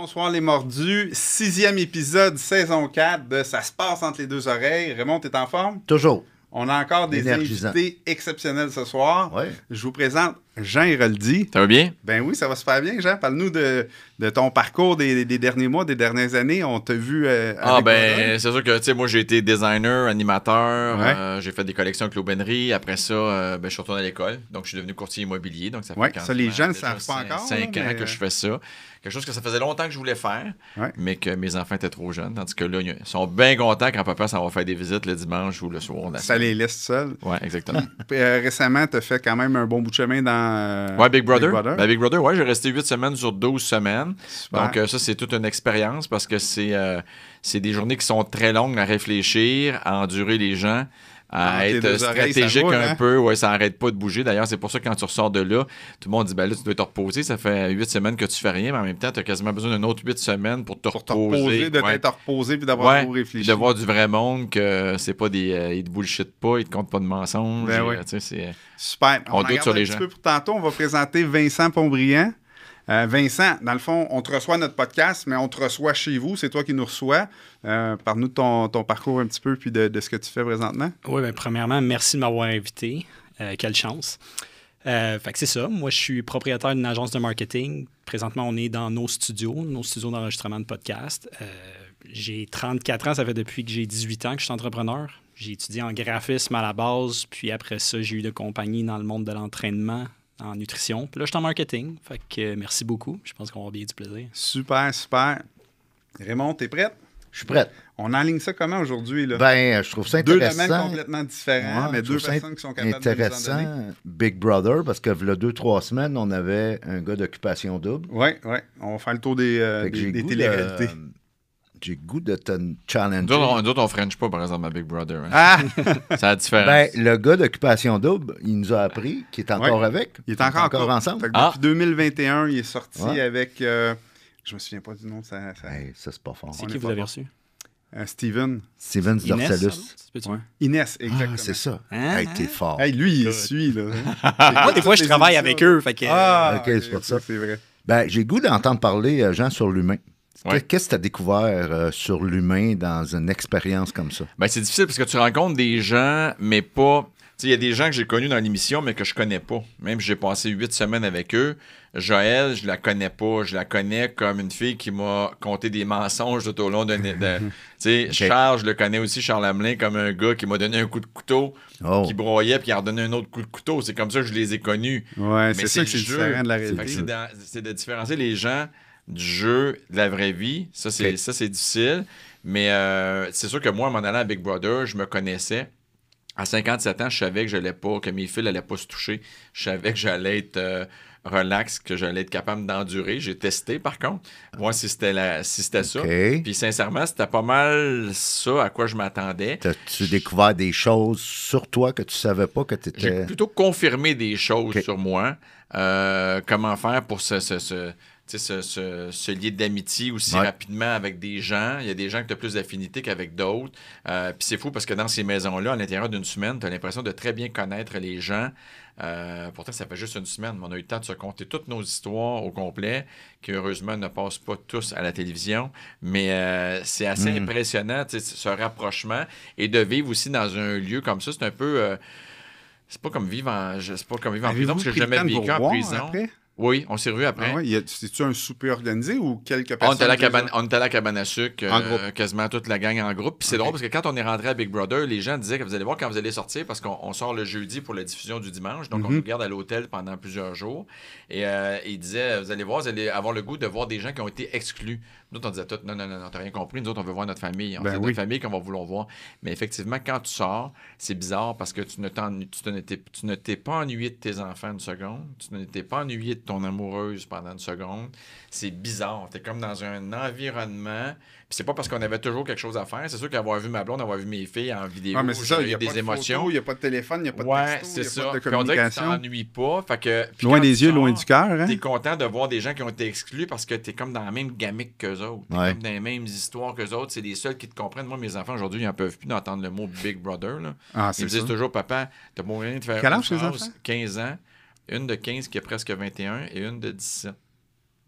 Bonsoir les mordus, sixième épisode, saison 4 de Ça se passe entre les deux oreilles. Raymond, t'es en forme? Toujours. On a encore des Énergisant. invités exceptionnels ce soir. Ouais. Je vous présente Jean Héroldi. Ça va bien? Ben oui, ça va super bien, Jean. Parle-nous de, de ton parcours des, des derniers mois, des dernières années. On t'a vu euh, Ah, ben, c'est sûr que, tu sais, moi, j'ai été designer, animateur. Ouais. euh, j'ai fait des collections avec l'Aubainerie. Après ça, euh, ben, je suis retourné à l'école. Donc, je suis devenu courtier immobilier. Donc, ça fait Ouais, quand ça, les gens ne savent pas encore, ans mais, que je fais ça. Quelque chose que ça faisait longtemps que je voulais faire, Ouais. mais que mes enfants étaient trop jeunes. Tandis que là, ils sont bien contents quand papa s'en va faire des visites le dimanche ou le soir. Ça les laisse seuls. Ouais, exactement. Puis, récemment, t'as fait quand même un bon bout de chemin dans euh, Ouais, Big Brother. Big Brother. Ben, Big Brother, ouais, j'ai resté 8 semaines sur 12 semaines. Super. Donc, euh, ça, c'est toute une expérience parce que c'est euh, c'est des journées qui sont très longues à réfléchir, à endurer les gens, à les être oreilles, stratégique roule, un hein? peu. Ouais, ça n'arrête pas de bouger. D'ailleurs, c'est pour ça que quand tu ressors de là, tout le monde dit ben là, tu dois te reposer. Ça fait 8 semaines que tu fais rien, mais en même temps, tu as quasiment besoin d'une autre 8 semaines pour te pour te reposer. reposer, de Ouais. t'être reposé puis d'avoir Ouais, réfléchi. de voir du vrai monde, que c'est pas des. euh, ils te bullshit pas, ils te comptent pas de mensonges. Ben euh, oui. Super. On en doute sur un les petit gens. peu pour tantôt. On va présenter Vincent Pontbriand. Euh, Vincent, dans le fond, on te reçoit notre podcast, mais on te reçoit chez vous. C'est toi qui nous reçois. Euh, Parle-nous de ton, parcours un petit peu puis de, ce que tu fais présentement. Oui, bien, premièrement, merci de m'avoir invité. Euh, quelle chance. Fait que c'est ça. Moi, je suis propriétaire d'une agence de marketing. Présentement, on est dans nos studios, nos studios d'enregistrement de podcast. J'ai 34 ans, ça fait depuis que j'ai 18 ans que je suis entrepreneur. J'ai étudié en graphisme à la base, puis après ça, j'ai eu de compagnie dans le monde de l'entraînement, en nutrition. Puis là, je suis en marketing. Fait que euh, merci beaucoup. Je pense qu'on va avoir bien du plaisir. Super, super. Raymond, t'es prête? Je suis prête. On enligne ça comment aujourd'hui? là? Ben, je trouve ça deux intéressant. domaines complètement différents, Ouais, mais deux personnes qui sont capables de nous en donner. intéressant. Big Brother, parce que là, deux, trois semaines, on avait un gars d'occupation double. Oui, oui. On va faire le tour des, euh, des, téléréalités. de- J'ai le goût de te challenger. Nous autres, on, nous autres, on French pas, par exemple, à Big Brother. hein. Ah! C'est la différence. Ben, le gars d'occupation double, il nous a appris qu'il est encore Ouais. avec. Il est encore, en couple. ensemble. Fait que Ah. Depuis 2021, il est sorti Ouais. avec. euh, je me souviens pas du nom de sa. sa- Hey, ça, c'est pas fort. C'est qui vous avez reçu? euh, Steven. Steven? Dorsalus. Ça Ouais. Inès, exactement. Ah, c'est ça. Hein? Hey, t'es fort. Hey, lui, il suit, là. Moi, des fois, je travaille avec eux. Fait que, Ah, Ok, c'est pour ça. C'est vrai. Ben, j'ai le goût d'entendre parler, euh, Jean, sur l'humain. Ouais. Qu'est-ce que tu as découvert euh, sur l'humain dans une expérience comme ça? Ben, c'est difficile parce que tu rencontres des gens, mais pas. Il y a des gens que j'ai connus dans l'émission, mais que je connais pas. Même j'ai passé huit semaines avec eux. Joël, je la connais pas. Je la connais comme une fille qui m'a conté des mensonges tout au long de. Charles, je le connais aussi, Charles Hamelin, comme un gars qui m'a donné un coup de couteau, Oh, qui broyait, puis il a redonné un autre coup de couteau. C'est comme ça que je les ai connus. Ouais, c'est ça que c'est différent de la réalité. c'est de différencier les gens du jeu, de la vraie vie. Ça, c'est Ok. ça, c'est difficile. Mais euh, c'est sûr que moi, en m'en allant à Big Brother, je me connaissais. À 57 ans, je savais que j'allais pas, que mes fils n'allaient pas se toucher. Je savais que j'allais être euh, relax, que j'allais être capable d'endurer. J'ai testé, par contre, voir si c'était la- si c'était ça. Puis sincèrement, c'était pas mal ça à quoi je m'attendais. T'as-tu découvert des choses sur toi que tu savais pas que tu J'ai étais. plutôt confirmé des choses sur moi. Euh, comment faire pour se, se, se, tu se- se lier d'amitié aussi Ouais. rapidement avec des gens. Il y a des gens qui ont plus d'affinité qu'avec d'autres. Euh, Puis c'est fou parce que dans ces maisons-là, à l'intérieur d'une semaine, tu as l'impression de très bien connaître les gens. Euh, pourtant, ça fait juste une semaine, mais on a eu le temps de se compter toutes nos histoires au complet, qui heureusement ne passent pas tous à la télévision. Mais euh, c'est assez Mhm. impressionnant, tu ce rapprochement, et de vivre aussi dans un lieu comme ça. C'est un peu. euh, c'est pas comme vivre en, c'est pas comme vivre en prison, parce que j'ai jamais vécu en prison. après? Oui, on s'est revus après. Ah ouais, y a- C'est-tu un souper organisé ou quelques On personnes? était, à la cabane, on était à la cabane à sucre, En euh, quasiment toute la gang en groupe. Puis c'est drôle parce que quand on est rentré à Big Brother, les gens disaient que vous allez voir quand vous allez sortir parce qu'on on sort le jeudi pour la diffusion du dimanche. Donc on Mhm. nous garde à l'hôtel pendant plusieurs jours. Et euh, ils disaient, vous allez voir, vous allez avoir le goût de voir des gens qui ont été exclus. Nous, on disait tout, non, non, non, non, t'as rien compris. Nous autres, on veut voir notre famille. On Ben oui. notre famille qu'on va vouloir voir. Mais effectivement, quand tu sors, c'est bizarre parce que tu ne tu tu ne t'es pas ennuyé de tes enfants une seconde. Tu ne t'es pas ennuyé de ton amoureuse pendant une seconde. C'est bizarre. T'es comme dans un environnement. C'est pas parce qu'on avait toujours quelque chose à faire. C'est sûr qu'avoir vu ma blonde, avoir vu mes filles en vidéo, Ah, mais c'est ça, il j'ai n'y eu a des pas de émotions. il n'y a pas de téléphone, il n'y a pas de ouais, texto, c'est ça. pas de Puis on dirait que tu pas. Fait que, Loin des tu yeux, loin du cœur. Hein? T'es content de voir des gens qui ont été exclus parce que t'es comme dans la même gamique qu'eux autres. T'es Ouais. comme dans les mêmes histoires qu'eux autres. C'est les seuls qui te comprennent. Moi, mes enfants, aujourd'hui, ils n'en peuvent plus d'entendre le mot Big Brother. Là. Ah, Ils me ça. disent toujours, papa, t'as pas moyen de faire Quel âge, les phrase, enfants? 15 ans. Une de 15 qui a presque 21 et une de 17.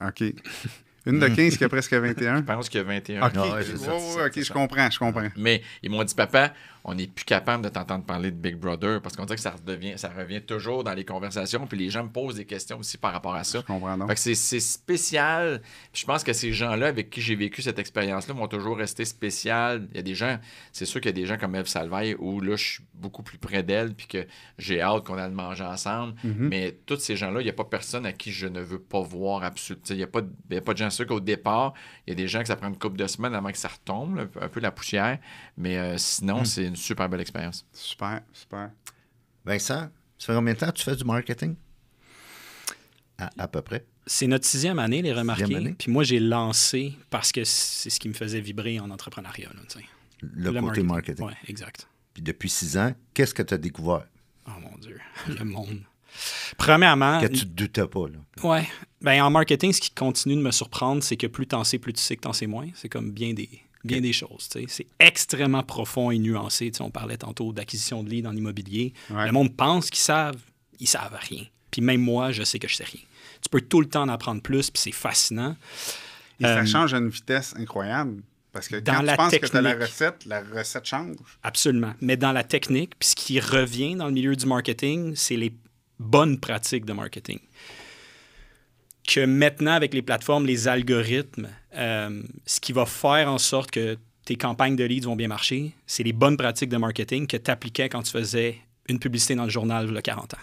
OK. Une de 15 qui a presque 21. Je pense qu'il y a 21. OK, ouais, Ouais, c'est ça, ouais, c'est ça, ok, je comprends, je comprends. Mais ils m'ont dit, papa, on n'est plus capable de t'entendre parler de Big Brother parce qu'on dirait que ça, redevient, ça revient toujours dans les conversations. Puis les gens me posent des questions aussi par rapport à ça. Je comprends donc. Fait que c'est- c'est spécial. Puis je pense que ces gens-là avec qui j'ai vécu cette expérience-là vont toujours rester spécial. Il y a des gens, c'est sûr qu'il y a des gens comme Eve Salvaille où là, je suis beaucoup plus près d'elle puis que j'ai hâte qu'on aille manger ensemble. Mm-hmm. Mais tous ces gens-là, il n'y a pas personne à qui je ne veux pas voir absolument. Il n'y a, pas de- il y a pas de gens sûrs qu'au départ, il y a des gens que ça prend une couple de semaines avant que ça retombe, là, un peu la poussière. Mais euh, sinon, c'est une super belle expérience. Super, super. Vincent, ça fait combien de temps que tu fais du marketing? À, à peu près. C'est notre sixième année, les remarqués. Année. Puis moi, j'ai lancé parce que c'est ce qui me faisait vibrer en entrepreneuriat. là, sais. Le, côté marketing. Oui, exact. Puis depuis six ans, qu'est-ce que tu as découvert? Oh mon Dieu, le monde. Premièrement, Que tu te doutais pas, là. ouais, ben, en marketing, ce qui continue de me surprendre, c'est que plus t'en sais, plus tu sais que t'en sais moins. C'est comme bien des, bien des choses. C'est extrêmement profond et nuancé. Tu sais, on parlait tantôt d'acquisition de leads en immobilier. Ouais. Le monde pense qu'ils savent, ils savent rien. Puis même moi, je sais que je sais rien. Tu peux tout le temps en apprendre plus, puis c'est fascinant. Et ça Euh, change à une vitesse incroyable. Parce que dans quand la tu penses que tu as la technique. recette, la recette change. Absolument. Mais dans la technique, puis ce qui revient dans le milieu du marketing, c'est les bonnes pratiques de marketing. Que maintenant, avec les plateformes, les algorithmes, euh, ce qui va faire en sorte que tes campagnes de leads vont bien marcher, c'est les bonnes pratiques de marketing que tu appliquais quand tu faisais une publicité dans le journal il y a 40 ans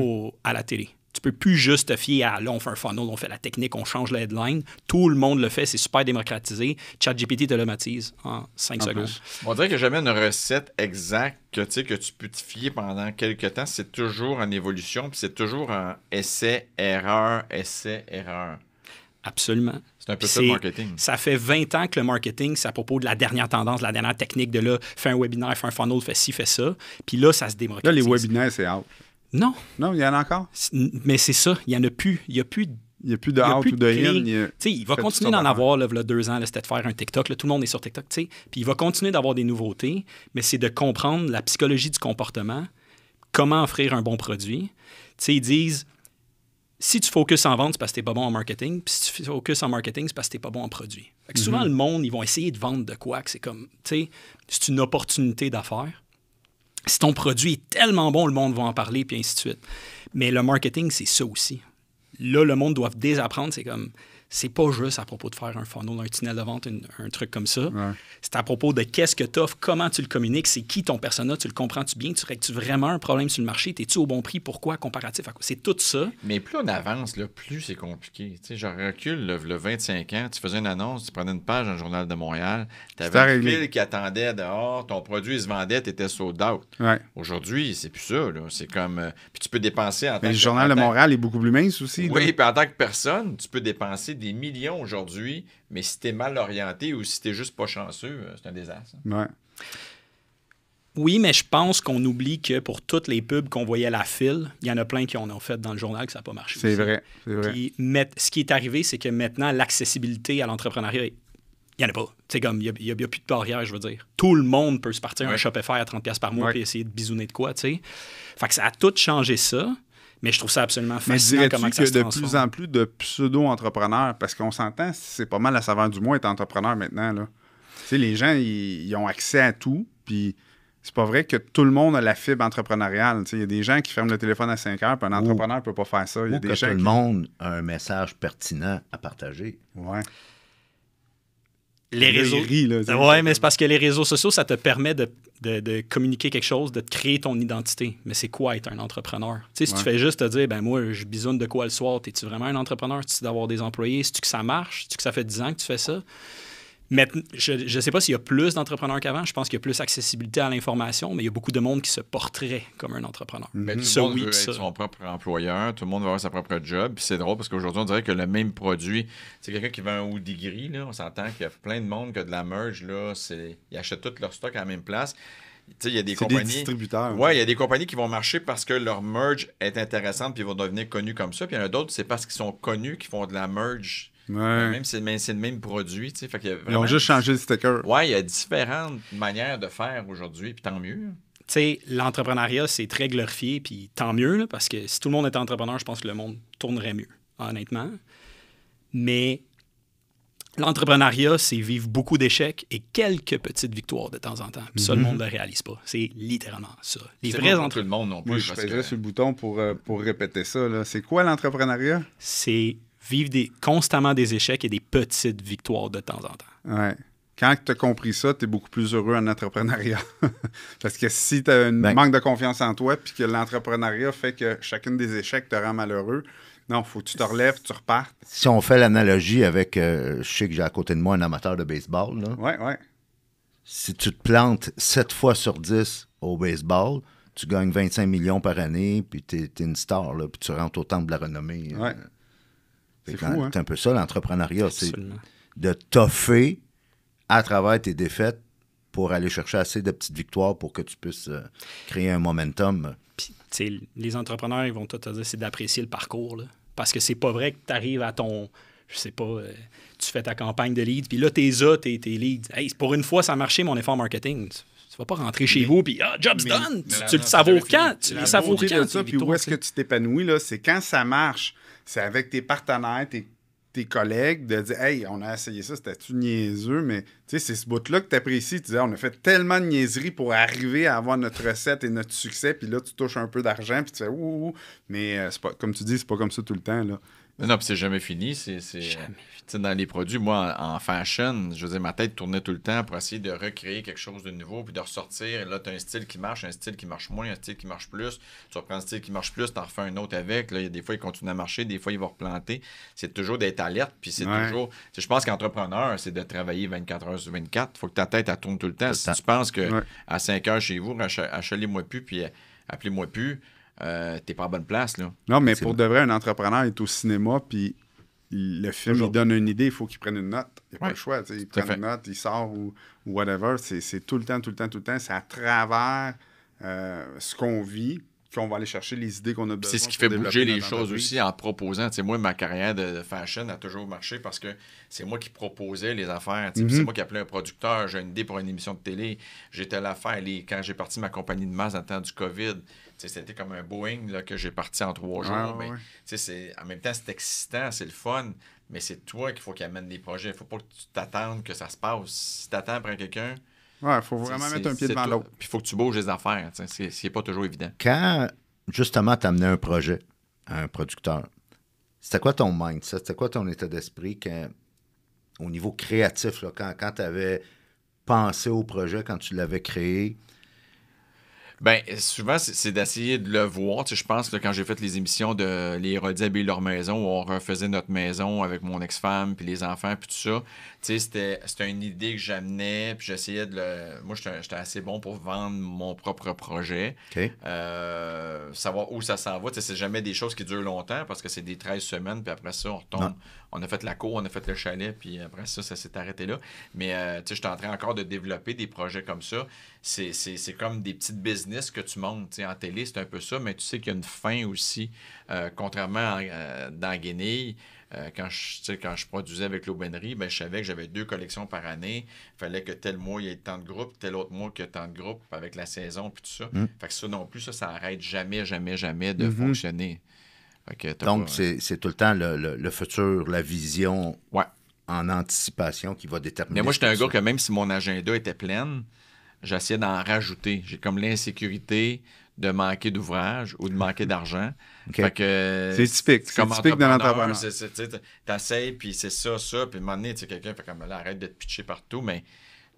au- à la télé. Tu peux plus juste te fier à là, on fait un funnel, on fait la technique, on change la headline. Tout le monde le fait, c'est super démocratisé. ChatGPT te l'automatise en 5 En secondes. plus. On dirait que jamais une recette exacte que, tu sais, que tu peux te fier pendant quelques temps. C'est toujours en évolution, puis c'est toujours en essai, erreur, essai, erreur. Absolument. C'est un peu ça le marketing. Ça fait 20 ans que le marketing, c'est à propos de la dernière tendance, la dernière technique de là, fais un webinaire, fais un funnel, fais ci, fais ça. Puis là, ça se Là, démocratise. les webinaires, c'est out. Non, Non, il y en a encore? mais c'est ça. Il n'y en a plus. Il n'y a plus. de- Il n'y a plus de out ou de in. il il va continuer d'en avoir, là, deux ans, c'était de faire un TikTok. là, tout le monde est sur TikTok. Puis il va continuer d'avoir des nouveautés, mais c'est de comprendre la psychologie du comportement, comment offrir un bon produit. Ils disent, si tu focuses en vente, c'est parce que tu n'es pas bon en marketing. Puis si tu focuses en marketing, c'est parce que tu n'es pas bon en produit. Fait que souvent, le monde, ils vont essayer de vendre de quoi que c'est comme, tu sais, c'est une opportunité d'affaires. Si ton produit est tellement bon, le monde va en parler, puis ainsi de suite. Mais le marketing, c'est ça aussi. Là, le monde doit désapprendre. C'est comme, c'est pas juste à propos de faire un funnel, un tunnel de vente, une- un truc comme ça. Ouais. C'est à propos de qu'est-ce que tu offres, comment tu le communiques, c'est qui ton persona, tu le comprends-tu bien, tu règles-tu vraiment un problème sur le marché, es-tu au bon prix, pourquoi, comparatif à quoi? C'est tout ça. Mais plus on avance, là, plus c'est compliqué. Tu sais, je recule, le, le 25 ans, tu faisais une annonce, tu prenais une page dans le Journal de Montréal, tu avais une file qui attendait dehors, ton produit il se vendait, tu étais sold out. Ouais. Aujourd'hui, c'est plus ça. là. C'est comme. euh, puis tu peux dépenser en tant Mais le que- Journal de Montréal est beaucoup plus mince aussi. là. Oui, puis en tant que personne, tu peux dépenser des millions aujourd'hui, mais si tu es mal orienté ou si tu juste pas chanceux, euh, c'est un désastre. Ouais. Oui, mais je pense qu'on oublie que pour toutes les pubs qu'on voyait à la file, il y en a plein qui en ont fait dans le journal que ça n'a pas marché. C'est vrai. C'est vrai. Puis, met- ce qui est arrivé, c'est que maintenant, l'accessibilité à l'entrepreneuriat, il n'y en a pas. C'est comme, il n'y a, il y a plus de barrière, je veux dire. Tout le monde peut se partir un Ouais. Shopify à 30$ par mois Ouais. et essayer de bisouner de quoi, tu sais. Fait que ça a tout changé ça, mais je trouve ça absolument Mais fascinant dirais-tu comment que ça que se de transforme. plus en plus de pseudo-entrepreneurs, parce qu'on s'entend, c'est pas mal la saveur du mois être entrepreneur maintenant. Là. Tu sais, les gens, ils, ils ont accès à tout, puis c'est pas vrai que tout le monde a la fibre entrepreneuriale. Tu sais, Il y a des gens qui ferment le téléphone à 5 heures, puis un entrepreneur ne peut pas faire ça. Il y a Ou des que gens tout le monde a un message pertinent à partager. Ouais. Les réseaux. là. Ouais, mais c'est parce que les réseaux sociaux, ça te permet de, de- de communiquer quelque chose, de te créer ton identité. Mais c'est quoi être un entrepreneur? Tu sais, si Ouais. tu fais juste te dire, ben moi, je bisonne de quoi le soir, es-tu vraiment un entrepreneur? tu d'avoir des employés? C'est-tu que ça marche? C'est-tu que ça fait 10 ans que tu fais ça? Mais je ne sais pas s'il y a plus d'entrepreneurs qu'avant. Je pense qu'il y a plus accessibilité à l'information, mais il y a beaucoup de monde qui se porterait comme un entrepreneur. Mais tout Ça, le monde oui, veut être ça. son propre employeur, tout le monde veut avoir sa propre job. Puis c'est drôle parce qu'aujourd'hui, on dirait que le même produit, c'est quelqu'un qui vend un hoodie gris, là, on s'entend qu'il y a plein de monde qui a de la merge, là, c'est- ils achètent tout leur stock à la même place. Tu sais, il y a des C'est des compagnies. distributeurs. Ouais, il y a des compagnies qui vont marcher parce que leur merge est intéressante puis ils vont devenir connus comme ça. Puis il y en a d'autres, c'est parce qu'ils sont connus qu'ils font de la merge. Ouais. Même si c'est le même- c'est le même produit. Fait Ils ont juste changé le sticker. Ouais, il y a différentes manières de faire aujourd'hui, puis tant mieux. Tu sais, l'entrepreneuriat, c'est très glorifié, puis tant mieux, là, parce que si tout le monde était entrepreneur, je pense que le monde tournerait mieux, honnêtement. Mais L'entrepreneuriat, c'est vivre beaucoup d'échecs et quelques petites victoires de temps en temps. Puis ça, le monde ne le réalise pas. C'est littéralement ça. Les vrais entre- tout le monde non plus. Moi, je parce pèserais que- sur le bouton pour, euh, pour répéter ça. C'est quoi l'entrepreneuriat? c'est vivre des, constamment des échecs et des petites victoires de temps en temps. Ouais. Quand tu as compris ça, tu es beaucoup plus heureux en entrepreneuriat. Parce que si tu as un Ben- manque de confiance en toi, puis que l'entrepreneuriat fait que chacune des échecs te rend malheureux, non, faut que tu te relèves, tu repartes. Si on fait l'analogie avec, euh, je sais que j'ai à côté de moi un amateur de baseball, là. Ouais, ouais. si tu te plantes 7 fois sur 10 au baseball, tu gagnes 25 millions par année, puis tu es, une star, là, puis tu rentres au temple de la renommée. euh. Ouais. C'est hein? C'est un peu ça, l'entrepreneuriat. C'est de toffer à travers tes défaites pour aller chercher assez de petites victoires pour que tu puisses euh, créer un momentum. Puis, tu sais, les entrepreneurs, ils vont tout te dire, c'est d'apprécier le parcours. là. Parce que c'est pas vrai que tu arrives à ton, je sais pas, euh, tu fais ta campagne de leads, puis là, t'es as, tes, tes leads. Hey, pour une fois, ça a marché, mon effort marketing. Tu, tu vas pas rentrer chez vous, puis ah, job's mais- done. Tu, non, tu le savoures quand? Tu le savoures quand? ça, puis où est-ce que tu t'épanouis, là, c'est quand ça marche, c'est avec tes partenaires, tes, tes collègues, de dire Hey, on a essayé ça, c'était-tu niaiseux, mais tu sais, c'est ce bout-là que tu apprécies. Tu disais, on a fait tellement de niaiseries pour arriver à avoir notre recette et notre succès, puis là, tu touches un peu d'argent, puis tu fais ouh, ouh. mais euh, c'est pas, comme tu dis, c'est pas comme ça tout le temps. Là. Mais non, puis c'est jamais fini. C'est, dans les produits, moi, en, en fashion, je veux dire, ma tête tournait tout le temps pour essayer de recréer quelque chose de nouveau, puis de ressortir. Et là, tu as un style qui marche, un style qui marche moins, un style qui marche plus. Tu reprends un style qui marche plus, tu en refais un autre avec. Là, il y a des fois, il continue à marcher, des fois, il va replanter. C'est toujours d'être alerte, puis c'est Ouais. toujours. Je pense qu'entrepreneur, c'est de travailler 24 heures sur 24. Il faut que ta tête, elle tourne tout le temps. si temps. tu penses que Ouais. à 5 heures chez vous, ach- achalez-moi plus, puis euh, appelez-moi plus, euh, t'es pas à bonne place, là. Non, mais pour de vrai, un entrepreneur est au cinéma, puis le film, il donne une idée, il faut qu'il prenne une note. Il n'y a pas le choix. Il prend une note, il sort ou, ou whatever. C'est tout le temps, tout le temps, tout le temps. C'est à travers euh, ce qu'on vit qu'on va aller chercher les idées qu'on a besoin. C'est ce qui fait bouger les choses aussi en proposant. Tu sais, moi, ma carrière de, de fashion a toujours marché parce que c'est moi qui proposais les affaires. Mhm. C'est moi qui appelais un producteur. J'ai une idée pour une émission de télé. J'étais là à faire. Les... Quand j'ai parti ma compagnie de masse dans le temps du COVID, c'était comme un Boeing là, que j'ai parti en trois jours. Ouais, ouais, mais, ouais. tu sais, c'est- en même temps, c'est excitant, c'est le fun. Mais c'est toi qu'il faut qu'il amène des projets. Il faut pas que tu t'attendes que ça se passe. Si tu attends après quelqu'un, Ouais, il faut vraiment mettre un pied devant l'autre. Puis il faut que tu bouges les affaires. sais, C'est c'est pas toujours évident. Quand, justement, tu amené un projet à un producteur, c'était quoi ton mindset? C'était quoi ton état d'esprit au niveau créatif, là, quand, quand tu avais pensé au projet, quand tu l'avais créé? Ben, souvent, c'est d'essayer de le voir. Tu sais, je pense que quand j'ai fait les émissions de Les habillent leur maison, où on refaisait notre maison avec mon ex-femme, puis les enfants, puis tout ça, tu sais, c'était c'était une idée que j'amenais, puis j'essayais de le... Moi, j'étais assez bon pour vendre mon propre projet? Euh, savoir où ça s'en va. Tu sais, c'est jamais des choses qui durent longtemps, parce que c'est des 13 semaines, puis après ça, on retombe. Non. On a fait la cour, on a fait le chalet, puis après ça, ça s'est arrêté là. Mais euh, tu sais, je suis en train encore de développer des projets comme ça. C'est- C'est c'est comme des petites business que tu montes. tu sais, En télé, c'est un peu ça, mais tu sais qu'il y a une fin aussi. Euh, contrairement à, euh, dans Guenille, quand, je, quand je produisais avec l'aubainerie, ben, je savais que j'avais deux collections par année. Il fallait que tel mois, il y ait tant de groupes, tel autre mois, qu'il y ait tant de groupes avec la saison, puis tout ça. Mm. Fait que ça non plus, ça, ça arrête jamais, jamais, jamais de Mhm. fonctionner. Donc, pas- c'est c'est tout le temps le, le- le futur, la vision Ouais. en anticipation qui va déterminer. Mais moi, j'étais un gars que même si mon agenda était plein, j'essayais d'en rajouter. J'ai comme l'insécurité de manquer d'ouvrage ou de manquer d'argent. OK. Fait que C'est typique, c'est comme typique de l'entrepreneur. T'essayes, puis c'est ça, ça, puis à un moment donné, tu sais, quelqu'un fait comme là, arrête de te pitcher partout, mais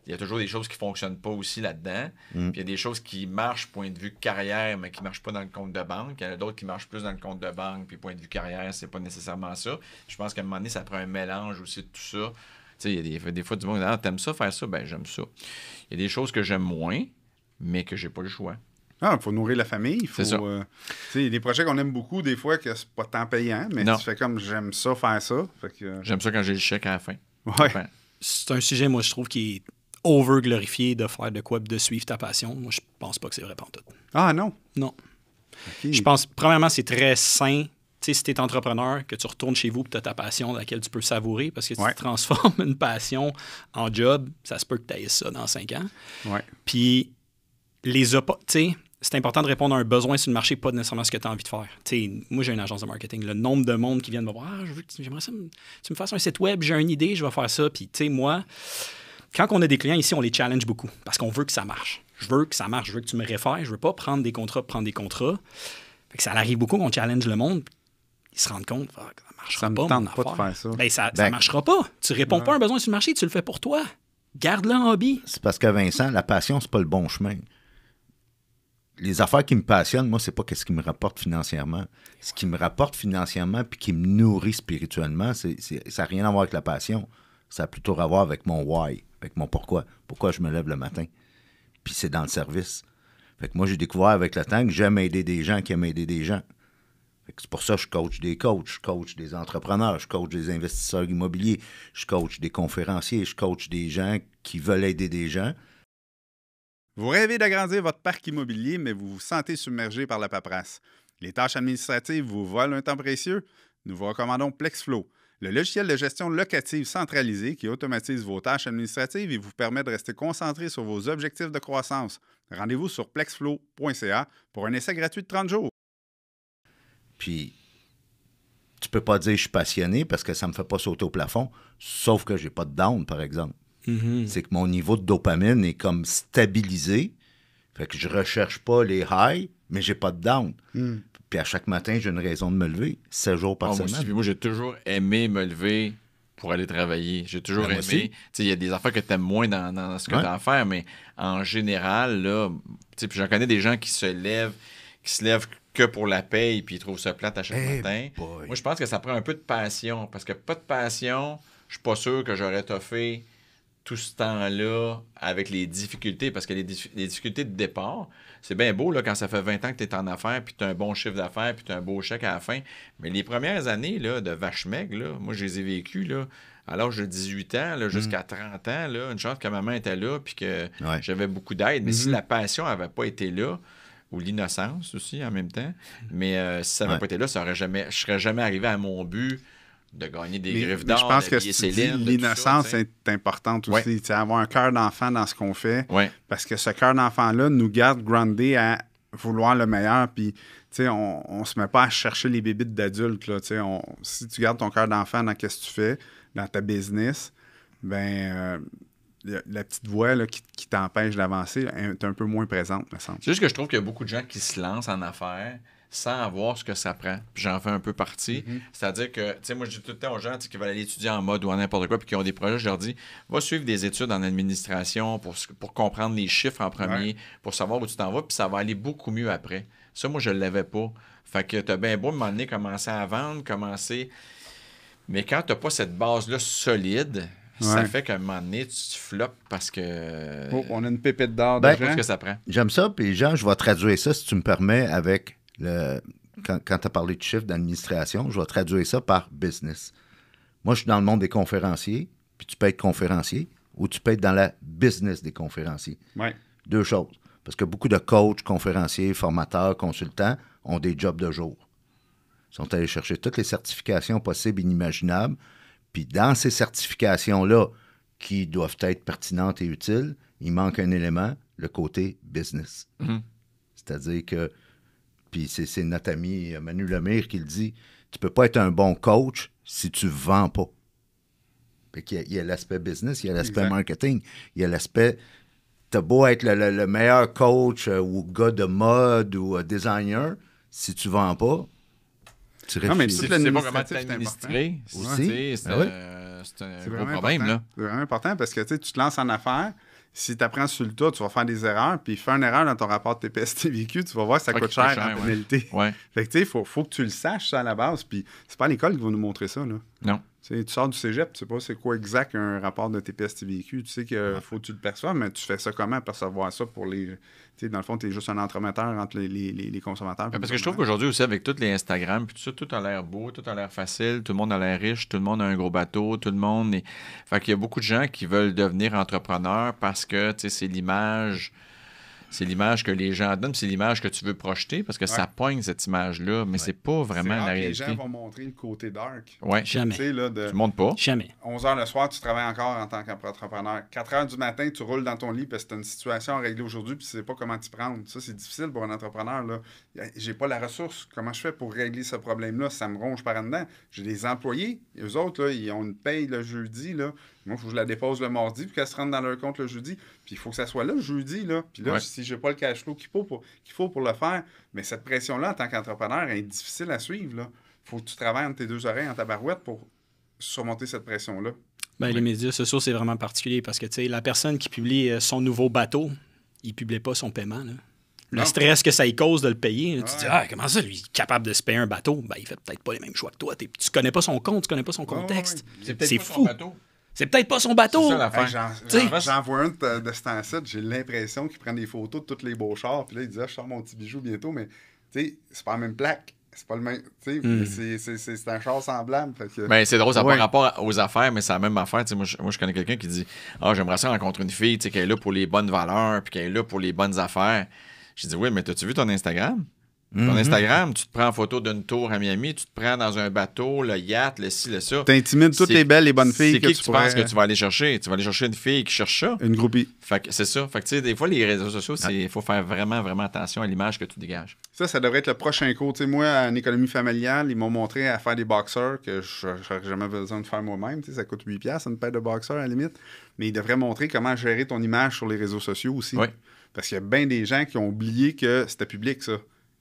il y a toujours des choses qui fonctionnent pas aussi là-dedans. Mm. Puis il y a des choses qui marchent point de vue carrière, mais qui marchent pas dans le compte de banque. Il y en a d'autres qui marchent plus dans le compte de banque, puis point de vue carrière, c'est pas nécessairement ça. Je pense qu'à un moment donné, ça prend un mélange aussi de tout ça. Tu sais, il y a des, des fois du monde, ah, t'aimes ça faire ça? Ben, j'aime ça. Il y a des choses que j'aime moins, mais que j'ai pas le choix. Ah, il faut nourrir la famille. il Faut, ça. euh, tu sais, il y a des projets qu'on aime beaucoup, des fois, que c'est pas tant payant, mais Non. tu fais comme j'aime ça, faire ça. Fait que, euh, J'aime ça quand j'ai le chèque à la fin. ouais. Enfin, C'est un sujet, moi, je trouve, qui est over-glorifié de faire de quoi, de suivre ta passion. Moi, je pense pas que c'est vrai tout. Ah non. Non. Je pense, premièrement, c'est très sain. Tu sais, si tu es entrepreneur, que tu retournes chez vous et tu as ta passion dans laquelle tu peux savourer parce que tu Ouais. transformes une passion en job, ça se peut que tu ailles ça dans cinq ans. Ouais. Puis, les oppo- tu sais, c'est important de répondre à un besoin sur le marché, pas nécessairement ce que tu as envie de faire. sais, moi, j'ai une agence de marketing. Le nombre de monde qui viennent me voir, ah, j'aimerais ça, tu me fasses un site web, j'ai une idée, je vais faire ça. Puis, tu sais, moi, quand on a des clients ici, on les challenge beaucoup parce qu'on veut que ça marche. Je veux que ça marche, je veux que tu me réfères, je veux pas prendre des contrats prendre des contrats. Fait que ça arrive beaucoup qu'on challenge le monde, ils se rendent compte, ah, ça marchera ça me pas. Tente pas de faire ça. Ben, ça, ben, marchera pas. Tu réponds pas à un besoin sur le marché, tu le fais pour toi. Garde-le en hobby. C'est parce que Vincent, la passion, c'est pas le bon chemin les affaires qui me passionnent, moi, c'est pas ce qui me rapporte financièrement. Ce qui me rapporte financièrement puis qui me nourrit spirituellement, ça n'a rien à voir avec la passion. Ça a plutôt à voir avec mon why, avec mon pourquoi? Pourquoi je me lève le matin? Puis c'est dans le service. Fait que moi, j'ai découvert avec le temps que j'aime aider des gens qui aiment aider des gens. c'est pour ça que je coach des coachs, je coach des entrepreneurs, je coach des investisseurs immobiliers, je coach des conférenciers, je coach des gens qui veulent aider des gens. Vous rêvez d'agrandir votre parc immobilier, mais vous vous sentez submergé par la paperasse. Les tâches administratives vous volent un temps précieux? Nous vous recommandons Plexflow, le logiciel de gestion locative centralisé qui automatise vos tâches administratives et vous permet de rester concentré sur vos objectifs de croissance. Rendez-vous sur plexflow.ca pour un essai gratuit de 30 jours. Puis, tu peux pas dire que je suis passionné parce que ça me fait pas sauter au plafond, sauf que j'ai pas de down, par exemple. Mm-hmm. C'est que mon niveau de dopamine est comme stabilisé. Fait que je recherche pas les highs, mais j'ai pas de down. Mm. Puis à chaque matin, j'ai une raison de me lever, 7 jours par Ah, semaine. Moi, aussi, moi, j'ai toujours aimé me lever pour aller travailler. J'ai toujours Ben, aimé. Il y a des affaires que tu aimes moins dans, dans ce que Ouais. tu as à faire, mais en général, là, j'en connais des gens qui se lèvent, qui se lèvent que pour la paye, puis ils trouvent ça plate à chaque Eh matin. boy. Moi, je pense que ça prend un peu de passion, parce que pas de passion, je suis pas sûr que j'aurais toffé tout ce temps-là avec les difficultés, parce que les, dif- les difficultés de départ, c'est bien beau là, quand ça fait 20 ans que tu es en affaires, puis tu as un bon chiffre d'affaires, puis tu as un beau chèque à la fin. Mais les premières années là, de vache là, moi, je les ai vécues là, à l'âge de 18 ans jusqu'à 30 ans. Là, une chance que maman était là, puis que Ouais. j'avais beaucoup d'aide. Mais si Mhm. la passion n'avait pas été là, ou l'innocence aussi en même temps, mais euh, si ça n'avait Ouais. pas été là, ça aurait jamais, je serais jamais arrivé à mon but de gagner des Mais- griffes mais je d'or, pense que l'innocence est importante Ouais. aussi. Avoir un cœur d'enfant dans ce qu'on fait. Ouais. Parce que ce cœur d'enfant-là nous garde groundés à vouloir le meilleur. Puis, tu sais, on, on se met pas à chercher les bébites d'adultes. Si tu gardes ton cœur d'enfant dans ce que tu fais, dans ta business, ben euh, la- la petite voix là, qui, qui t'empêche d'avancer est un peu moins présente, me semble. C'est juste que je trouve qu'il y a beaucoup de gens qui se lancent en affaires sans avoir ce que ça prend. Puis j'en fais un peu partie. Mhm. C'est-à-dire que, tu sais, moi, je dis tout le temps aux gens qui veulent aller étudier en mode ou en n'importe quoi, puis qui ont des projets, je leur dis, va suivre des études en administration pour, pour comprendre les chiffres en premier, pour savoir où tu t'en vas, puis ça va aller beaucoup mieux après. Ça, moi, je ne l'avais pas. Fait que tu as bien beau, à un moment donné, commencer à vendre, commencer. Mais quand tu n'as pas cette base-là solide, ça Ouais. fait qu'à un moment donné, tu floppes parce que. Oh, on a une pépite d'or Ben, que ça prend. J'aime ça, puis Jean, je vais traduire ça, si tu me permets, avec le. Quand, quand tu as parlé de chiffre d'administration, je vais traduire ça par business. Moi, je suis dans le monde des conférenciers, puis tu peux être conférencier, ou tu peux être dans la business des conférenciers. Ouais. Deux choses. Parce que beaucoup de coachs, conférenciers, formateurs, consultants ont des jobs de jour. Ils sont allés chercher toutes les certifications possibles et inimaginables. Puis dans ces certifications-là, qui doivent être pertinentes et utiles, il manque un élément, le côté business. Mhm. C'est-à-dire que, puis c'est, c'est notre ami Manu Lemire qui le dit, tu peux pas être un bon coach si tu vends pas. Fait qu'il y a- il y a, l'aspect business, il y a l'aspect Exact. marketing, il y a l'aspect. T'as beau être le, le- le meilleur coach euh, ou gars de mode ou euh, designer, si tu vends pas, tu Non, mais l'administratif, c'est. Tu sais, C'est Ben oui. euh, c'est un C'est gros problème. C'est vraiment important parce que tu te lances en affaires. Si tu apprends sur le tas, tu vas faire des erreurs. Puis fais une erreur dans ton rapport de TPS TVQ, tu vas voir que ça coûte cher cher, en ouais. pénalité. Ouais. Fait que tu sais, il faut, faut que tu le saches ça à la base. Puis c'est pas l'école qui va nous montrer ça. Là. Non. Tu sors du cégep, tu sais pas c'est quoi exact un rapport de TPS TVQ. Tu sais que faut que tu le perçoives, mais tu fais ça comment percevoir ça pour les. Tu sais, dans le fond, tu es juste un entremetteur entre les, les, les- les consommateurs. Parce que je trouve qu'aujourd'hui aussi, avec tous les Instagram, puis tout ça, tout a l'air beau, tout a l'air facile, tout le monde a l'air riche, tout le monde a un gros bateau, tout le monde est... Fait qu'il y a beaucoup de gens qui veulent devenir entrepreneurs parce que, tu sais, c'est l'image c'est l'image que les gens donnent, puis c'est l'image que tu veux projeter parce que ça pogne cette image-là, mais c'est pas vraiment rare la que Les réalité. gens vont montrer le côté dark. Ouais. Jamais. là, de Tu montes pas. Jamais. 11 h le soir, tu travailles encore en tant qu'entrepreneur. 4 h du matin, tu roules dans ton lit parce que tu as une situation à régler aujourd'hui puis tu sais pas comment t'y prendre. Ça, c'est difficile pour un entrepreneur. là. J'ai pas la ressource. Comment je fais pour régler ce problème-là? Ça me ronge par en dedans. J'ai des employés. Eux autres, là, ils ont une paye le jeudi. Là. Moi, il faut que je la dépose le mardi puis qu'elle se rentre dans leur compte le jeudi. Puis il faut que ça soit là le jeudi. Là. Puis là, Ouais. si j'ai pas le cash flow qu'il faut, pour, qu'il faut pour le faire, mais cette pression-là, en tant qu'entrepreneur, est difficile à suivre. Là. faut que tu travailles entre tes deux oreilles en tabarouette pour surmonter cette pression-là. Ben, Les médias sociaux, c'est vraiment particulier parce que tu sais, la personne qui publie euh, son nouveau bateau, il ne publie pas son paiement. là. Le Non. stress que ça y cause de le payer, là, tu te dis ah, comment ça, lui, il est capable de se payer un bateau? Ben, il fait peut-être pas les mêmes choix que toi. Tu connais pas son compte, tu connais pas son contexte. ouais, C'est peut-être C'est pas son fou. bateau. C'est peut-être pas son bateau. Hey, j'en- vois un de, de ce temps-ci, j'ai l'impression qu'il prend des photos de tous les beaux chars, puis là, il dit, ah, je sors mon petit bijou bientôt, mais, tu sais, c'est pas la même plaque. C'est pas le même. Mm. c'est- un char semblable. Fait que, Ben, c'est drôle, ça n'a Ouais. pas rapport aux affaires, mais c'est la même affaire. Moi, je, moi, je connais quelqu'un qui dit Ah, j'aimerais ça rencontrer une fille tu sais, qui est là pour les bonnes valeurs, puis qui est là pour les bonnes affaires. J'ai dit Oui, mais t'as-tu vu ton Instagram Ton Mhm. Instagram, tu te prends en photo d'une tour à Miami, tu te prends dans un bateau, le yacht, le ci, le ça. T'intimides toutes les belles et bonnes filles que qui tu que penses que tu vas aller chercher? Tu vas aller chercher une fille qui cherche ça? Une groupie. Fait que c'est ça. Fait que, tu sais, des fois, les réseaux sociaux, il faut faire vraiment, vraiment attention à l'image que tu dégages. Ça, ça devrait être le prochain cours. Tu sais, moi, en économie familiale, ils m'ont montré à faire des boxeurs que je n'aurais jamais besoin de faire moi-même. Tu sais, ça coûte 8 piastres, une paire de boxeurs à la limite. Mais ils devraient montrer comment gérer ton image sur les réseaux sociaux aussi. Oui. Parce qu'il y a bien des gens qui ont oublié que c'était public, ça.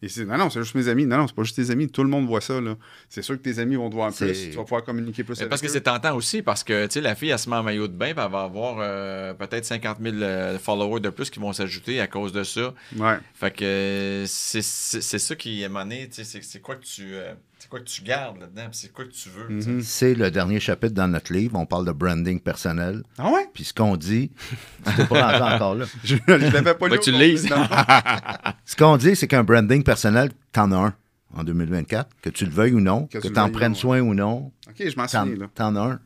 Et c'est non, non, c'est juste mes amis. Non, non, c'est pas juste tes amis. Tout le monde voit ça. là. C'est sûr que tes amis vont te voir plus. Tu vas pouvoir communiquer plus avec Parce que eux. c'est tentant aussi, parce que tu sais, la fille, elle se met en maillot de bain, puis elle va avoir euh, peut-être 50 000 euh, followers de plus qui vont s'ajouter à cause de ça. Ouais. Fait que c'est c'est- c'est ça qui est mané, tu sais, c'est c'est quoi que tu euh, c'est quoi que tu gardes là-dedans, puis c'est quoi que tu veux. Mhm. C'est le dernier chapitre dans notre livre. On parle de branding personnel. Ah ouais? Puis ce qu'on dit, c'était pas encore là. Je ne l'avais pas lu. que tu le lises. Ce qu'on dit, c'est qu'un branding personnel, t'en as un en 2024, que tu le veuilles ou non, Que que tu tu en le veuilles ou prennes soin ou non, OK, je m'en t'en souviens. Là. t'en as un.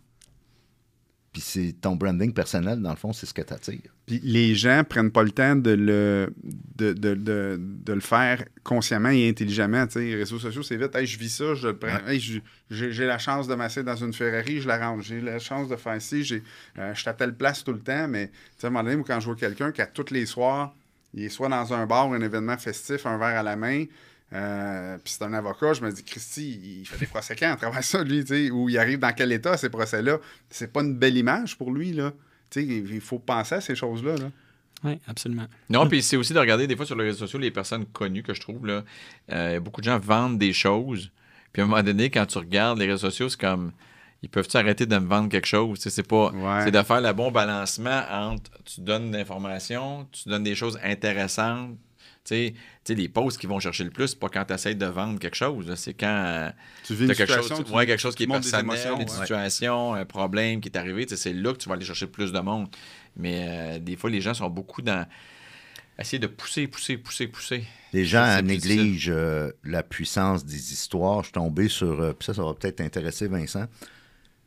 Puis c'est ton branding personnel, dans le fond, c'est ce que t'attires. Puis les gens prennent pas le temps de le, de, de- de- de le faire consciemment et intelligemment. Les réseaux sociaux, c'est vite. Hey, je vis ça, je le prends. Hey, j'ai la chance de masser dans une Ferrari, je la rentre. J'ai la chance de faire ci, euh, je suis à telle place tout le temps. Mais à un moment donné, moi, quand je vois quelqu'un qui, à tous les soirs, il est soit dans un bar, un événement festif, un verre à la main, euh, puis c'est un avocat, je me dis, Christy, il fait des procès quand à travers ça, lui, tu sais, ou il arrive dans quel état ces procès-là? C'est pas une belle image pour lui, là. Tu sais, il faut penser à ces choses-là, là. Oui, absolument. Non, puis c'est aussi de regarder des fois sur les réseaux sociaux les personnes connues que je trouve là, euh, beaucoup de gens vendent des choses. Puis à un moment donné, quand tu regardes les réseaux sociaux, c'est comme ils peuvent-tu arrêter de me vendre quelque chose? C'est pas. Ouais. C'est de faire le bon balancement entre tu donnes de l'information, tu donnes des choses intéressantes. Tu sais, tu sais, les posts qui vont chercher le plus, c'est pas quand tu essaies de vendre quelque chose. C'est quand euh, Tu vis une quelque chose, situation, tu- tu- ouais, quelque chose qui est montres des personnel, émotions, une ouais. situation, un problème qui est arrivé. C'est là que tu vas aller chercher le plus de monde. Mais euh, des fois, les gens sont beaucoup dans. Essayer de pousser, pousser, pousser, pousser. Les gens négligent euh, la puissance des histoires. Je suis tombé sur, euh, puis ça, ça va peut-être intéresser Vincent.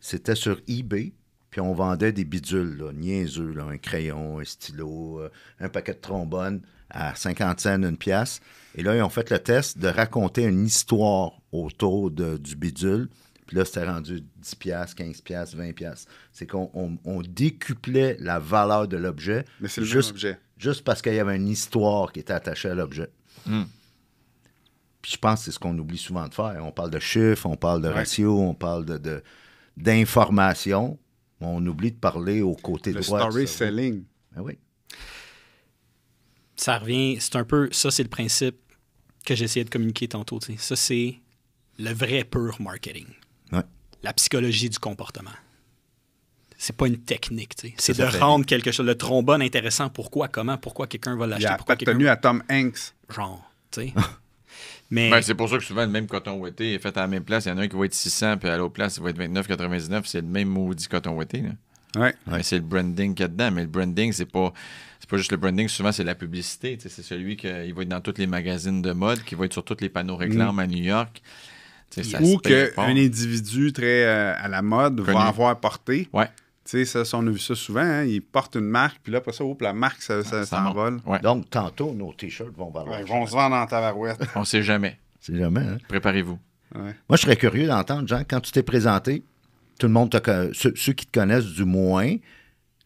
C'était sur eBay, puis on vendait des bidules, là, niaiseux, là, un crayon, un stylo, euh, un paquet de trombones à 50 cents, une pièce. Et là, ils ont fait le test de raconter une histoire autour de- du bidule. Puis là, c'était rendu 10 pièces, 15 pièces, 20 pièces. C'est qu'on on- on décuplait la valeur de l'objet Mais c'est le juste, même objet. juste parce qu'il y avait une histoire qui était attachée à l'objet. Hmm. Puis je pense que c'est ce qu'on oublie souvent de faire. On parle de chiffres, on parle de Ouais. ratio, on parle de, de- d'information. On oublie de parler au côté Le droit. du story selling. Ben oui. Ça revient, c'est un peu, ça c'est le principe que j'essayais de communiquer tantôt. tu sais. Ça c'est le vrai pur marketing. Ouais. La psychologie du comportement. C'est pas une technique, tu sais. c'est ça de fait rendre quelque chose, le trombone intéressant. Pourquoi, comment, pourquoi quelqu'un va Il l'acheter, a pourquoi quelqu'un appartenu à Tom Hanks. genre, tu sais. Mais Ben, c'est pour ça que souvent, le même coton ouetté est fait à la même place. Il y en a un qui va être 600, puis à l'autre place, il va être 29,99. C'est le même maudit coton ouetté. là. Ouais. C'est le branding qu'il y a dedans. Mais le branding, c'est pas, c'est pas juste le branding. Souvent, c'est la publicité. C'est celui qui va être dans tous les magazines de mode, qui va être sur tous les panneaux réclames à New York. Ça Ou qu'un individu très euh, à la mode Connu. va avoir porté. Ouais. Tu sais, ça, ça, on a vu ça souvent. hein, Ils portent une marque, puis là, après ça, oups, la marque, ça, ça, Ça monte. s'envole. Ouais. Donc, tantôt, nos T-shirts vont valoir. Ouais, ils vont se vendre en tabarouette. On sait jamais. C'est jamais, hein? Préparez-vous. Ouais. Moi, je serais curieux d'entendre, Jean, quand tu t'es présenté, tout le monde te ceux, ceux qui te connaissent du moins,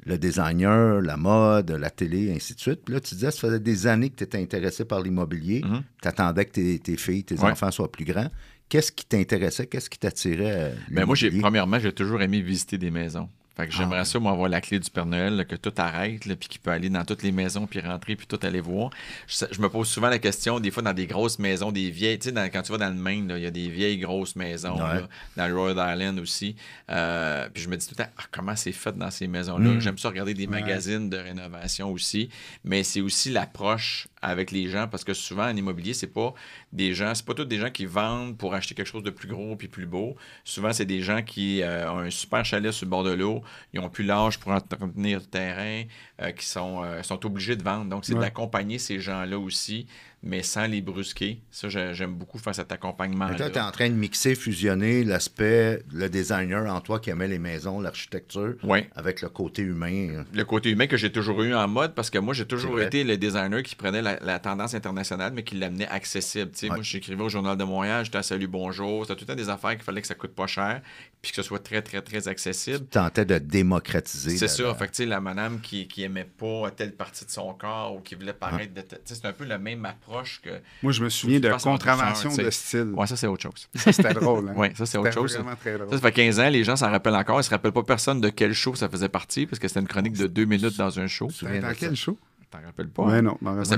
le designer, la mode, la télé, ainsi de suite. Puis là, tu disais, ça faisait des années que tu étais intéressé par l'immobilier. Mhm. Tu attendais que tes, tes filles, tes Ouais. enfants soient plus grands. Qu'est-ce qui t'intéressait? Qu'est-ce qui t'attirait? euh, Ben moi, j'ai, premièrement, j'ai toujours aimé visiter des maisons. Fait que Ah, j'aimerais ça, moi, avoir la clé du Père Noël, là, que tout arrête, là, puis qu'il peut aller dans toutes les maisons, puis rentrer, puis tout aller voir. Je, je me pose souvent la question, des fois, dans des grosses maisons, des vieilles, tu sais, quand tu vas dans le Maine, il y a des vieilles grosses maisons, Ouais. là, dans le Rhode Island aussi. Euh, puis je me dis tout le temps, ah, comment c'est fait dans ces maisons-là? Mm. J'aime ça regarder des magazines de rénovation aussi, mais c'est aussi l'approche avec les gens, parce que souvent, en immobilier, c'est pas des gens, c'est pas tous des gens qui vendent pour acheter quelque chose de plus gros puis plus beau. Souvent, c'est des gens qui euh, ont un super chalet sur le bord de l'eau, ils ont plus l'âge pour entretenir le terrain, euh, qui sont, euh, sont obligés de vendre. Donc, c'est Ouais. d'accompagner ces gens-là aussi, mais sans les brusquer. Ça, j'ai- j'aime beaucoup faire cet Mais accompagnement-là. toi, tu es en train de mixer, fusionner l'aspect, le designer en toi qui aimait les maisons, l'architecture, Ouais. avec le côté humain. le côté humain que j'ai toujours eu en mode parce que moi, j'ai toujours été le designer qui prenait la, la tendance internationale, mais qui l'amenait accessible. Ouais. Moi, j'écrivais au Journal de Montréal, j'étais à Salut Bonjour. C'était tout le temps des affaires qu'il fallait que ça coûte pas cher, puis que ce soit très, très, très accessible. Tu tentais de démocratiser. C'est ça. la- Fait que, tu sais, la madame qui, qui aimait pas telle partie de son corps ou qui voulait paraître de. C'est un peu la même approche que. Moi, je me souviens de contravention de style. Ouais, ça, c'est autre chose. Ça, c'était drôle. Hein? Ouais, ça, c'est autre chose. ça. vraiment très Ça, drôle. ça fait 15 ans, les gens s'en rappellent encore. Ils se rappellent pas personne de quel show ça faisait partie, parce que c'était une chronique de deux minutes dans un show. Dans quel ça? show? T'en rappelles pas? Ouais, hein? non. non, Ça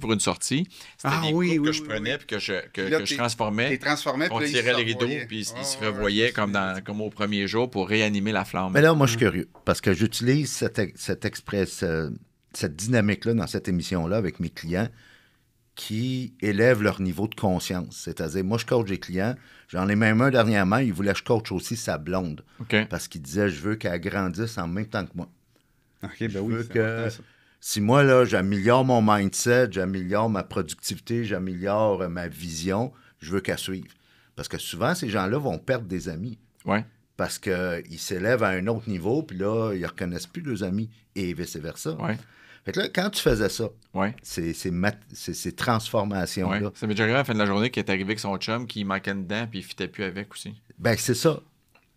pour une sortie. C'était Ah des oui, oui, que je prenais oui. puis que je, que, Puis là, que je transformais. On tirait les rideaux, puis ils Ah, se revoyaient ouais, comme, c'est- dans, comme au premier jour pour réanimer la flamme. Mais là, moi, je suis curieux parce que j'utilise cette, express, euh, cette dynamique-là dans cette émission-là avec mes clients qui élèvent leur niveau de conscience. C'est-à-dire, moi, je coach des clients. J'en ai même un dernièrement, il voulait que je coach aussi sa blonde parce qu'il disait, je veux qu'elle grandisse en même temps que moi. OK, ben Je oui, veux que-. Si moi, là, j'améliore mon mindset, j'améliore ma productivité, j'améliore ma vision, je veux qu'elle suive. Parce que souvent, ces gens-là vont perdre des amis Ouais. Parce qu'ils s'élèvent à un autre niveau, puis là, ils ne reconnaissent plus leurs amis et vice-versa. Ouais. Fait que là, quand tu faisais ça, Ouais. ces, ces, mat- ces- ces Ouais. transformations-là, Ça m'est déjà arrivé à la fin de la journée qui est arrivé avec son chum qui manquait une dent puis il fitait plus avec aussi. ben c'est ça.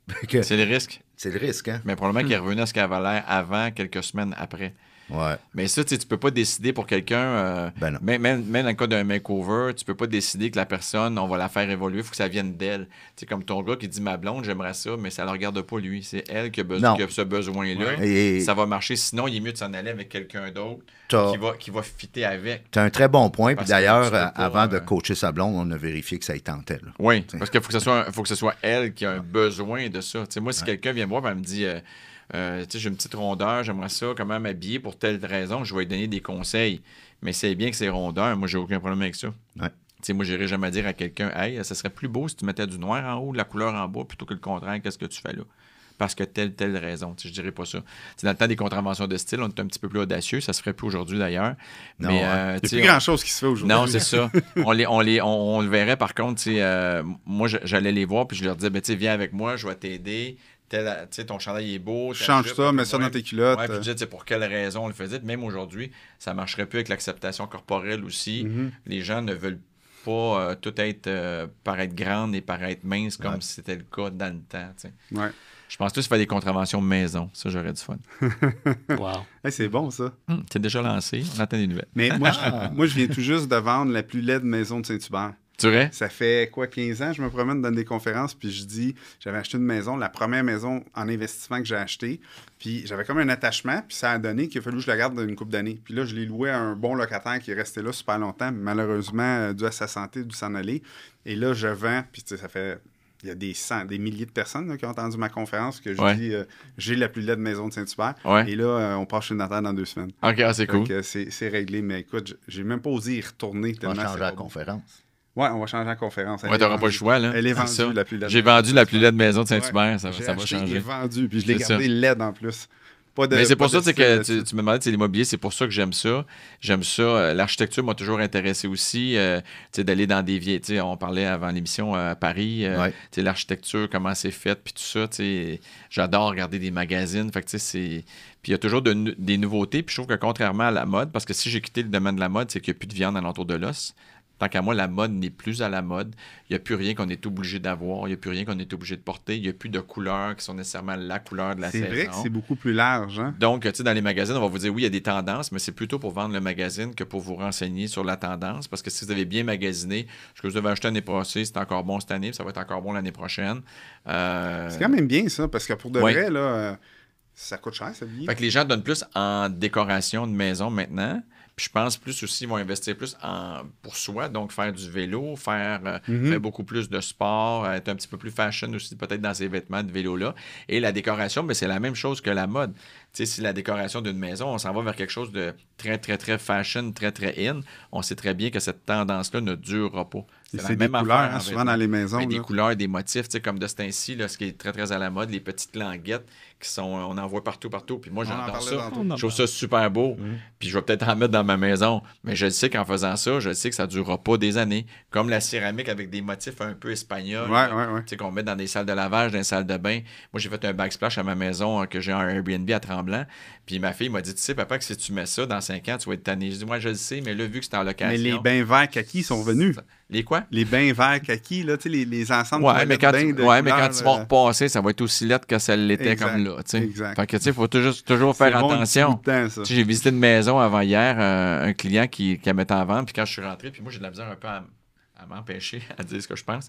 C'est le risque. C'est le risque, hein? Mais probablement qu'il est revenu à ce qu'il avait l'air avant, quelques semaines après. Ouais. Mais ça, tu tu peux pas décider pour quelqu'un, euh, Ben même, même, même dans le cas d'un makeover, tu peux pas décider que la personne, on va la faire évoluer, il faut que ça vienne d'elle. Sais, comme ton gars qui dit ma blonde, j'aimerais ça, mais ça ne le regarde pas lui. C'est elle qui a, besoin Non. qui a ce besoin-là. Ça va marcher. Sinon, il est mieux de s'en aller avec quelqu'un d'autre qui va, qui va fitter avec. t'as un très bon point. Puis d'ailleurs, euh, avant de euh, coacher sa blonde, on a vérifié que ça y tentait. là. Oui, parce qu'il faut, que ce soit- faut que ce soit elle qui a un besoin de ça. Moi, si quelqu'un vient me voir et me dit euh, euh, tu sais, j'ai une petite rondeur, j'aimerais ça, comment m'habiller pour telle raison, je vais lui donner des conseils. Mais c'est bien que c'est rondeur, moi, j'ai aucun problème avec ça. Ouais. Sais, moi, j'irai jamais dire à quelqu'un Hey, ça serait plus beau si tu mettais du noir en haut, de la couleur en bas, plutôt que le contraire, qu'est-ce que tu fais là? Parce que telle, telle raison. Je dirais pas ça. Dans le temps des contraventions de style, on est un petit peu plus audacieux. Ça se ferait plus aujourd'hui d'ailleurs. Non, Mais, hein. euh, Il n'y a plus on- grand-chose qui se fait aujourd'hui. non, c'est ça. On, les, on, les, on, on le verrait par contre. euh, moi, j'allais les voir puis je leur disais ben, Viens avec moi, je vais t'aider. Tel- Ton chandail est beau. Change jupe, ça, mets ça dans tes culottes. Ouais, puis tu sais, pour quelle raison on le faisait? Même aujourd'hui, ça marcherait plus avec l'acceptation corporelle aussi. Mhm. Les gens ne veulent pas euh, tout être euh, paraître grande et paraître mince comme Ouais. c'était le cas dans le temps. Ouais. Je pense tous faire des contraventions maison. Ça, j'aurais du fun. Wow. Hey, c'est bon, ça. Hum, c'est déjà lancé. On attend des nouvelles. Mais moi, je, moi, je viens tout juste de vendre la plus laide maison de Saint-Hubert. Tu? Ça fait quoi, 15 ans, je me promène dans des conférences, puis je dis, j'avais acheté une maison, la première maison en investissement que j'ai achetée, puis j'avais comme un attachement, puis ça a donné qu'il a fallu que je la garde une couple d'années. Puis là, je l'ai loué à un bon locataire qui est resté là super longtemps, malheureusement, euh, dû à sa santé, dû s'en aller. Et là, je vends, puis tu sais, ça fait. Il y a des cent, des milliers de personnes là, qui ont entendu ma conférence que je Ouais. dis euh, j'ai la plus laide maison de Saint-Hubert. Ouais. Et là, euh, on passe chez le notaire dans deux semaines. Ok, ah, c'est cool. C'est réglé, mais écoute, j'ai même pas osé y retourner On va tellement. changer la conférence. Ouais, on va changer la conférence. Elle Ouais, t'auras pas le choix, là. Elle est vendue, la plus laide. J'ai vendu la plus laide maison de Saint-Hubert, ça, J'ai ça va changer. vendu, puis je l'ai C'est ça. gardé laide en plus. pas de. Mais c'est pour ça que tu, tu me demandais, c'est l'immobilier, c'est pour ça que j'aime ça. J'aime ça. Euh, L'architecture m'a toujours intéressé aussi. euh, d'aller dans des vieilles. On parlait avant l'émission euh, à Paris. euh, Ouais. L'architecture, comment c'est fait, puis tout ça. J'adore regarder des magazines. Fait que, c'est. Puis il y a toujours de des nouveautés. Puis je trouve que contrairement à la mode, parce que si j'ai quitté le domaine de la mode, c'est qu'il n'y a plus de viande alentour de l'os. Tant qu'à moi, la mode n'est plus à la mode. Il n'y a plus rien qu'on est obligé d'avoir. Il n'y a plus rien qu'on est obligé de porter. Il n'y a plus de couleurs qui sont nécessairement la couleur de la C'est saison. vrai que c'est beaucoup plus large. Hein? Donc, tu sais, dans les magazines, on va vous dire oui, il y a des tendances, mais c'est plutôt pour vendre le magazine que pour vous renseigner sur la tendance. Parce que si vous avez bien magasiné, ce que vous avez acheté l'année passée, c'est encore bon cette année, puis ça va être encore bon l'année prochaine. Euh, C'est quand même bien ça, parce que pour de vrai, là, euh, ça coûte cher, ça vie. Fait que les gens donnent plus en décoration de maison maintenant. Puis je pense plus aussi, ils vont investir plus en, pour soi, donc faire du vélo, faire, euh, Mhm. faire beaucoup plus de sport, être un petit peu plus fashion aussi, peut-être dans ces vêtements de vélo-là. Et la décoration, mais c'est la même chose que la mode. Tu sais, si la décoration d'une maison, on s'en va vers quelque chose de très, très, très fashion, très, très in, on sait très bien que cette tendance-là ne durera pas. la C'est des même couleurs, affaire hein, en souvent dans les maisons. Ben, des couleurs, des motifs, tu sais, comme de ce temps-ci, là, ce qui est très, très à la mode, les petites languettes qui sont, on en voit partout, partout. Puis moi, en j'adore ça. en Je trouve ça super beau. Puis je vais peut-être en mettre dans ma maison. Mais je sais qu'en faisant ça, je sais que ça ne durera pas des années. Comme la céramique avec des motifs un peu espagnols. Ouais, là, ouais, ouais. Tu sais, qu'on met dans des salles de lavage, dans des salles de bain. Moi, j'ai fait un backsplash à ma maison euh, que j'ai un Airbnb à Tremblant. Puis ma fille m'a dit, tu sais, papa, que si tu mets ça dans 5 ans, tu vas être tanné. Je dis, moi, je le sais, mais là, vu que c'est en location. Mais les bains verts kaki sont venus. Les quoi? Les bains verts kaki, là, tu sais, les, les ensembles Ouais, mais quand, bains tu, de ouais, mais quand tu vas euh, repasser, ça va être aussi lettre que ça l'était comme là. tu sais. exact. Fait que, tu sais, il faut toujours, toujours faire bon, attention. J'ai visité une maison avant hier, euh, un client qui, qui la mettait en vente, puis quand je suis rentré, puis moi, j'ai de la misère un peu à, à m'empêcher à dire ce que je pense.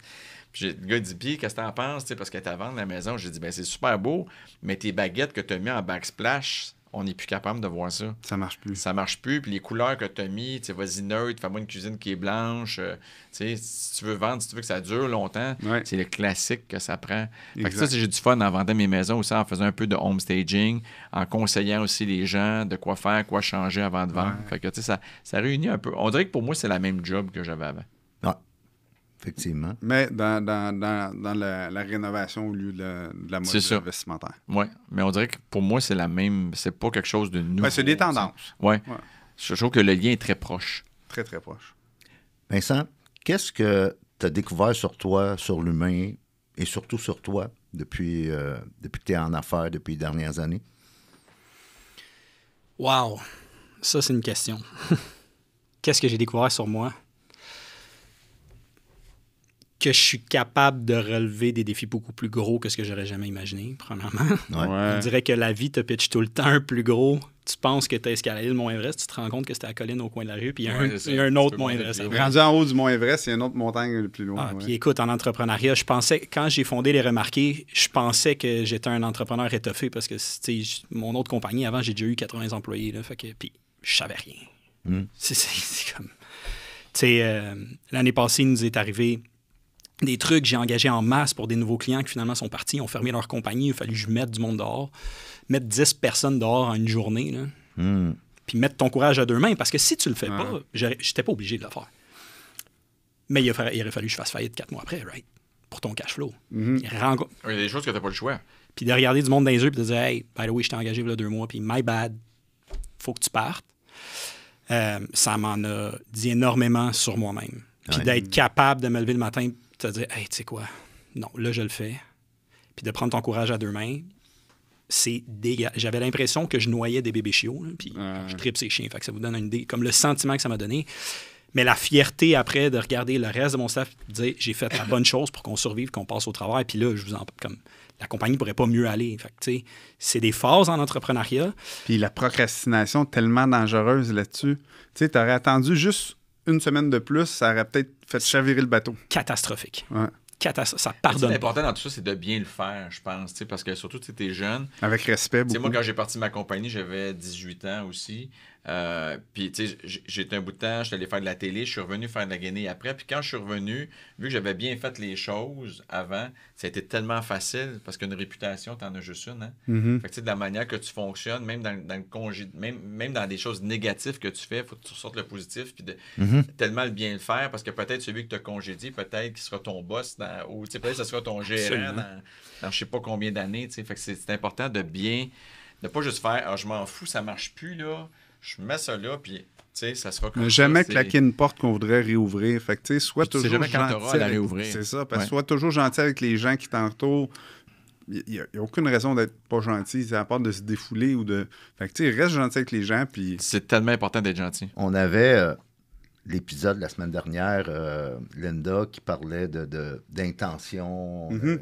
Puis j'ai- le gars dit, puis qu'est-ce que t'en penses, tu sais, parce qu'elle est à vendre la maison? J'ai dit, ben c'est super beau, mais tes baguettes que tu as mis en backsplash, on n'est plus capable de voir ça. Ça marche plus. Ça marche plus. Puis les couleurs que tu as mis, tu vas-y neutre, fais-moi une cuisine qui est blanche. euh, tu sais, si tu veux vendre, si tu veux que ça dure longtemps, Ouais. c'est le classique que ça prend. Fait que Exact. ça, j'ai du fun en vendant mes maisons aussi, en faisant un peu de home staging, en conseillant aussi les gens de quoi faire, quoi changer avant de vendre. Ouais. Fait que, tu sais, ça, ça réunit un peu. On dirait que pour moi, c'est la même job que j'avais avant. Ouais, effectivement. Mais dans, dans, dans, dans la, la rénovation au lieu de la, de la mode vestimentaire. Ouais. Mais on dirait que pour moi, c'est la même. C'est pas quelque chose de nouveau. Ouais, c'est des tendances. Ouais. Ouais. Je trouve que le lien est très proche. Très, très proche. Vincent, qu'est-ce que tu as découvert sur toi, sur l'humain et surtout sur toi depuis, euh, depuis que tu es en affaires depuis les dernières années? Wow! Ça, c'est une question. Qu'est-ce que j'ai découvert sur moi? Que je suis capable de relever des défis beaucoup plus gros que ce que j'aurais jamais imaginé, premièrement. Ouais. On dirait que la vie te pitch tout le temps un plus gros. Tu penses que tu as escaladé le Mont Everest, tu te rends compte que c'était la colline au coin de la rue, puis il y a, Ouais, un, c'est ça. il y a un Tu autre Mont Everest. Rendu en haut du Mont Everest, il y a une autre montagne le plus loin. Ah, ouais. Puis écoute, en entrepreneuriat, je pensais, quand j'ai fondé Les Remarqués, je pensais que j'étais un entrepreneur étoffé parce que, mon autre compagnie, avant, j'ai déjà eu 80 employés. Là, fait que, puis je savais rien. Mm. C'est- C'est c'est comme. Tu sais, euh, l'année passée, il nous est arrivé des trucs. J'ai engagé en masse pour des nouveaux clients qui finalement sont partis, ont fermé leur compagnie. Il a fallu que je mette du monde dehors. Mettre 10 personnes dehors en une journée. Là Hmm. puis mettre ton courage à deux mains, parce que si tu le fais Ouais. pas, j'aurais- j'étais pas obligé de le faire. Mais il, a fa- il aurait fallu que je fasse faillite quatre mois après, right? Pour ton cash flow. Mhm. Il y a des choses que tu n'as pas le choix. Puis de regarder du monde dans les yeux puis de dire Hey, by the way, je t'ai engagé il y a deux mois, puis my bad, faut que tu partes. Euh, ça m'en a dit énormément sur moi-même. Puis Ouais. d'être capable de me lever le matin te dire Hey, tu sais quoi, non, là, je le fais. Puis de prendre ton courage à deux mains, c'est dégueulasse. J'avais l'impression que je noyais des bébés chiots, là, puis Ouais. je tripe ces chiens. Fait que ça vous donne une idée, comme le sentiment que ça m'a donné. Mais la fierté après de regarder le reste de mon staff et de dire j'ai fait la bonne chose pour qu'on survive, qu'on passe au travail. Puis là, je vous en comme la compagnie pourrait pas mieux aller. Fait c'est des phases en entrepreneuriat. Puis la procrastination tellement dangereuse là-dessus. Tu sais, t'aurais attendu juste une semaine de plus, ça aurait peut-être fait chavirer le bateau. Catastrophique. Ouais. Catastro- ça pardonne. L'important dans tout ça, c'est de bien le faire, je pense. Parce que surtout, tu es jeune. Avec respect, moi, quand j'ai parti ma compagnie, j'avais 18 ans aussi. Euh, puis, tu sais, j'étais un bout de temps, j'étais allé faire de la télé, je suis revenu faire de la guenille après. Puis, quand je suis revenu, vu que j'avais bien fait les choses avant, ça a été tellement facile parce qu'une réputation, t'en as juste une. Hein? Mhm. Fait que, tu sais, de la manière que tu fonctionnes, même dans, dans le congé, même, même dans des choses négatives que tu fais, il faut que tu ressortes le positif, puis de Mhm. tellement le bien le faire, parce que peut-être celui que tu as congédié, peut-être qu'il sera ton boss, dans- ou tu sais, peut-être que ce sera ton gérant dans, dans je sais pas combien d'années. tu sais. Fait que c'est c'est important de bien De pas juste faire, ah, je m'en fous, ça marche plus, là. Je mets ça là, puis, tu sais, ça sera comme Ne ça, jamais claquer une porte qu'on voudrait réouvrir. Fait que, tu sais, sois Puis toujours jamais quand t'auras gentil. à la avec- réouvrir. C'est ça, parce que Ouais. sois toujours gentil avec les gens qui t'entourent. Il n'y a, aucune raison d'être pas gentil, c'est à part de se défouler ou de. Fait que, tu sais, reste gentil avec les gens, puis. C'est tellement important d'être gentil. On avait euh, l'épisode la semaine dernière, euh, Linda qui parlait de, de- d'intention. Mhm. euh,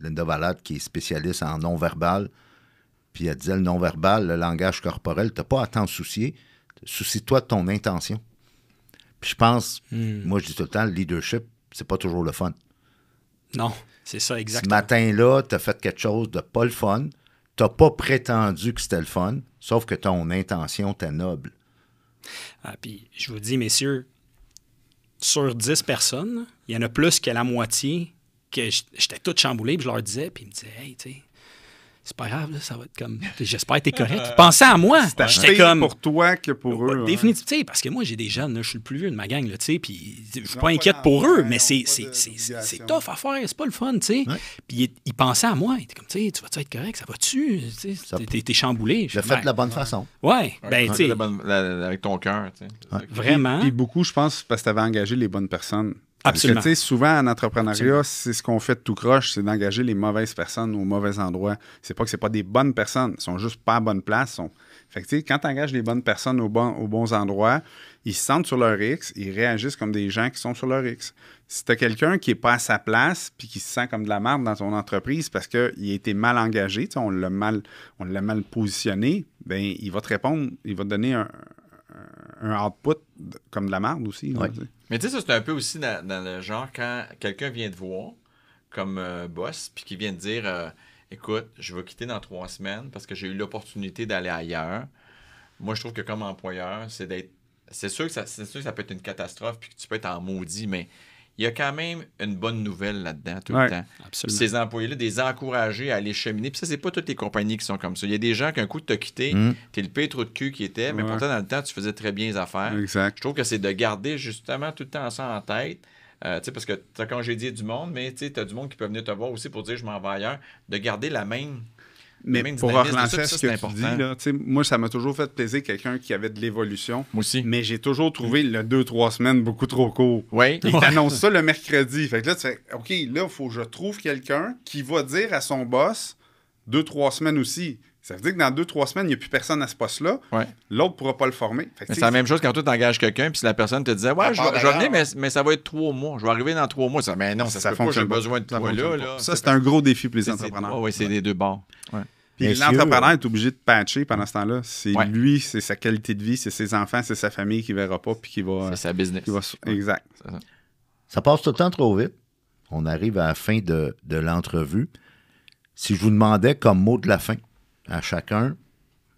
Linda Valade qui est spécialiste en non-verbal. Puis elle disait le non-verbal, le langage corporel, tu n'as pas à t'en soucier. Soucie-toi de ton intention. Puis je pense, Hmm. moi je dis tout le temps, le leadership, c'est pas toujours le fun. Non, c'est ça, Ce exactement. matin-là, tu as fait quelque chose de pas le fun. Tu pas prétendu que c'était le fun, sauf que ton intention était noble. Ah, puis je vous dis, messieurs, sur 10 personnes, il y en a plus que la moitié que j'étais tout chamboulé, puis je leur disais, puis ils me disaient, hey, tu sais, c'est pas grave, là, ça va être comme. J'espère que t'es correct. Ils pensaient à moi. J'étais acheté comme. pour toi que pour eux. hein. Définitivement, tu sais, parce que moi, j'ai des jeunes, là, je suis le plus vieux de ma gang, là, tu sais, puis je suis pas inquiète pour eux, mais c'est tough à faire, c'est pas le fun, tu sais. Puis ils, ils pensaient à moi, ils étaient comme, tu sais, tu vas-tu être correct, ça va-tu? Tu sais, Ça- t'es- chamboulé. Je fais, fait de la bonne façon. Ouais, ben, tu sais, avec ton cœur, tu sais. Vraiment. Puis beaucoup, je pense, parce que tu avais engagé les bonnes personnes. Absolument. Parce que, souvent, en entrepreneuriat, c'est ce qu'on fait de tout croche, c'est d'engager les mauvaises personnes au mauvais endroit. C'est pas que c'est pas des bonnes personnes, ils sont juste pas à bonne place. sont- Fait que, tu sais, quand tu engages les bonnes personnes au bon, aux bons endroits, ils se sentent sur leur X, ils réagissent comme des gens qui sont sur leur X. Si tu as quelqu'un qui est pas à sa place puis qui se sent comme de la merde dans ton entreprise parce qu'il a été mal engagé, on l'a mal, on l'a mal positionné, ben il va te répondre, il va te donner un, output comme de la merde aussi. là, Ouais. tu sais. Mais tu sais, ça, c'est un peu aussi dans, dans le genre quand quelqu'un vient te voir comme euh, boss, puis qui vient te dire euh, Écoute, je vais quitter dans trois semaines parce que j'ai eu l'opportunité d'aller ailleurs. Moi, je trouve que comme employeur, c'est d'être. C'est sûr, que ça, c'est sûr que ça peut être une catastrophe, puis que tu peux être en maudit, mais il y a quand même une bonne nouvelle là-dedans tout Ouais. le temps. Absolument. ces employés-là, des encourager à aller cheminer. Puis ça, c'est pas toutes les compagnies qui sont comme ça. Il y a des gens qu'un coup, tu as quitté, Mm. t'es le pire trou de cul qui était, mais Ouais. pourtant, dans le temps, tu faisais très bien les affaires. Exact. Je trouve que c'est de garder justement tout le temps ça en tête. Euh, tu sais, parce que tu as congédié du monde, mais tu as du monde qui peut venir te voir aussi pour dire je m'en vais ailleurs. De garder la même. Mais même pour relancer ce que tu important. dis, là, moi, ça m'a toujours fait plaisir quelqu'un qui avait de l'évolution. Moi aussi. Mais j'ai toujours trouvé le 2-3 semaines beaucoup trop court. Oui. Il t'annonce ça le mercredi. Fait que là, tu fais OK, là, il faut que je trouve quelqu'un qui va dire à son boss 2-3 semaines aussi. Ça veut dire que dans 2-3 semaines, il n'y a plus personne à ce poste-là. Ouais. L'autre ne pourra pas le former. C'est la même chose quand tu engages quelqu'un, puis si la personne te disait Ouais, je vais, je vais venir, mais, mais ça va être trois mois. Je vais arriver dans trois mois. Ça, mais non, ça, pas, j'ai fonctionne besoin de Ça toi fonctionne là. pas. là. Ça, c'est un gros défi pour les entrepreneurs. ouais, ouais, c'est des deux bords. Ouais. Puis l'entrepreneur est obligé de patcher pendant ce temps-là. C'est Ouais. lui, c'est sa qualité de vie, c'est ses enfants, c'est sa famille qui ne verra pas puis qui va. C'est sa business. qui va exact. Ça passe tout le temps trop vite. On arrive à la fin de, de l'entrevue. Si je vous demandais comme mot de la fin à chacun,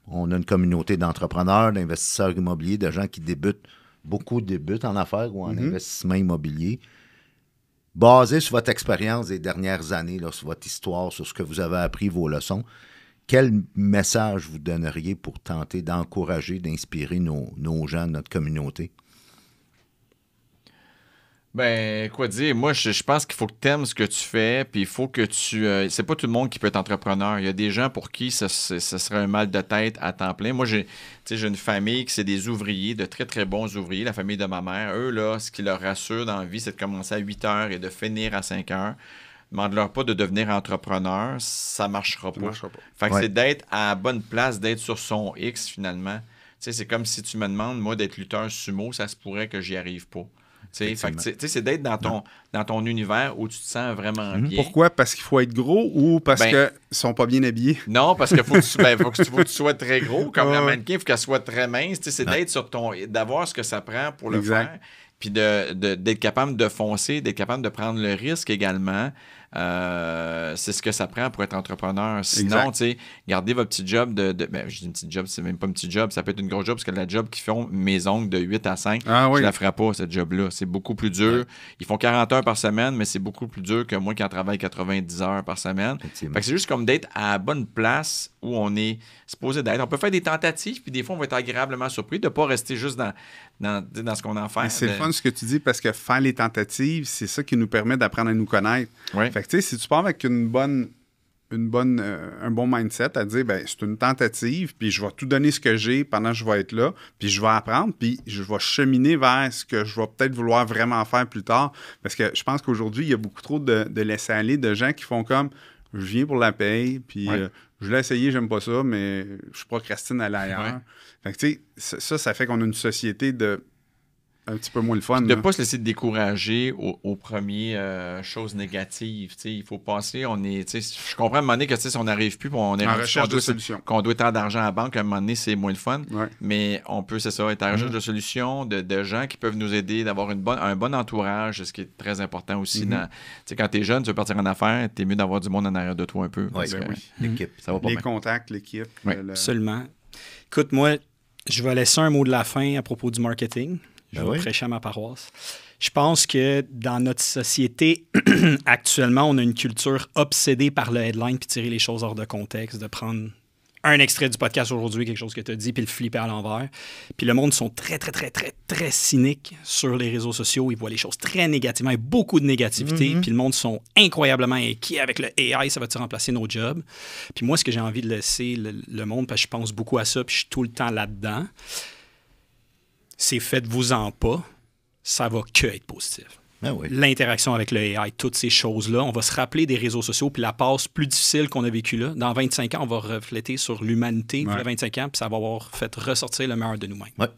on a une communauté d'entrepreneurs, d'investisseurs immobiliers, de gens qui débutent, beaucoup débutent en affaires ou en investissement immobilier. Basé sur votre expérience des dernières années, là, sur votre histoire, sur ce que vous avez appris, vos leçons, quel message vous donneriez pour tenter d'encourager, d'inspirer nos, nos gens, notre communauté? Ben, quoi dire? Moi, je, je pense qu'il faut que tu aimes ce que tu fais, puis il faut que tu. euh, c'est pas tout le monde qui peut être entrepreneur. Il y a des gens pour qui ça, serait un mal de tête à temps plein. Moi, j'ai, tu sais, j'ai une famille qui c'est des ouvriers, de très, très bons ouvriers, la famille de ma mère. Eux, là, ce qui leur rassure dans la vie, c'est de commencer à 8 heures et de finir à 5 heures. Demande-leur pas de devenir entrepreneur, ça marchera Ça pas. marchera pas. Fait que Ouais. c'est d'être à la bonne place, d'être sur son X finalement. Tu sais, c'est comme si tu me demandes, moi, d'être lutteur sumo, ça se pourrait que j'y arrive pas. C'est d'être dans ton, dans ton univers où tu te sens vraiment bien. Pourquoi? Parce qu'il faut être gros ou parce Ben- qu'ils ne sont pas bien habillés? Non, parce qu'il faut, que tu- ben, faut, que tu- faut que tu sois très gros. Comme la mannequin, il faut qu'elle soit très mince. C'est d'être sur ton. d'avoir ce que ça prend pour le Exact. faire. Puis de- de- d'être capable de foncer, d'être capable de prendre le risque également. Euh, c'est ce que ça prend pour être entrepreneur. Sinon, tu sais, gardez votre petit job de. de- ben, je dis une petite job, c'est même pas un petit job, ça peut être une grosse job parce que la job qui font mes ongles de 8 à 5, Ah oui. je la ferai pas, cette job-là. C'est beaucoup plus dur. Ils font 40 heures par semaine, mais c'est beaucoup plus dur que moi qui en travaille 90 heures par semaine. Fait que c'est juste comme d'être à la bonne place où on est supposé d'être. On peut faire des tentatives, puis des fois, on va être agréablement surpris de ne pas rester juste dans, dans, dans ce qu'on en fait. C'est le fun ce que tu dis parce que faire les tentatives, c'est ça qui nous permet d'apprendre à nous connaître. Ouais. Fait que tu sais, si tu pars avec une bonne, une bonne, euh, un bon mindset à dire ben, c'est une tentative, puis je vais tout donner ce que j'ai pendant que je vais être là, puis je vais apprendre, puis je vais cheminer vers ce que je vais peut-être vouloir vraiment faire plus tard. Parce que je pense qu'aujourd'hui, il y a beaucoup trop de, de laisser-aller de gens qui font comme je viens pour la paye, puis Ouais. euh, je l'ai essayé, j'aime pas ça, mais je procrastine à l'ailleurs. Ouais. Fait que, tu sais, ça, ça fait qu'on a une société de un petit peu moins le fun. de ne pas se laisser décourager aux, aux premières euh, choses négatives. tu sais. Il faut passer, on est. tu sais, Je comprends à un moment donné que tu sais, si on n'arrive plus, on est En recherche de solutions. Qu'on doit tant d'argent à la banque, à un moment donné, c'est moins le fun. Ouais. Mais on peut, c'est ça, être à la recherche Mm-hmm. de solutions, de, de gens qui peuvent nous aider, d'avoir une bonne, un bon entourage, ce qui est très important aussi. Mm-hmm. dans- tu sais, quand tu es jeune, tu veux partir en affaires, tu es mieux d'avoir du monde en arrière de toi un peu. parce Ouais, que ben oui. L'équipe. Ça va pas Les bien. contacts, l'équipe. Ouais. euh, le- Absolument. Écoute, moi, je vais laisser un mot de la fin à propos du marketing. Je Ben vais oui. prêcher à ma paroisse. Je pense que dans notre société, actuellement, on a une culture obsédée par le headline puis tirer les choses hors de contexte, de prendre un extrait du podcast aujourd'hui, quelque chose que tu as dit, puis le flipper à l'envers. Puis le monde sont très, très, très, très, très cyniques sur les réseaux sociaux. Ils voient les choses très négativement, et beaucoup de négativité. Puis le monde sont incroyablement inquiets avec le AI, ça va-tu remplacer nos jobs? Puis moi, ce que j'ai envie de laisser le, le monde, parce que je pense beaucoup à ça, puis je suis tout le temps là-dedans, c'est faites-vous-en pas, ça va que être positif Ben oui. l'interaction avec le AI, toutes ces choses-là. On va se rappeler des réseaux sociaux, puis la passe plus difficile qu'on a vécue là. Dans 25 ans, on va refléter sur l'humanité, Ouais. puis 25 ans, puis ça va avoir fait ressortir le meilleur de nous-mêmes. Ouais.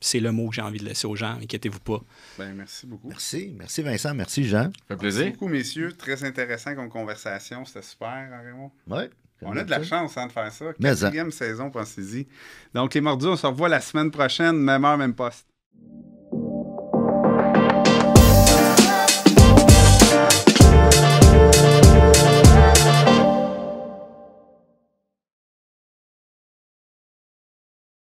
C'est le mot que j'ai envie de laisser aux gens, inquiétez-vous pas. Ben, merci beaucoup. Merci. Merci Vincent. Merci Jean. Ça fait Merci plaisir. beaucoup, messieurs. Très intéressant comme conversation. C'était super, hein, Raymond? Ouais. On a de la chance hein, de faire ça. Hein. Quatrième saison, pensez-y. Donc, les mordus, on se revoit la semaine prochaine, même heure, même poste.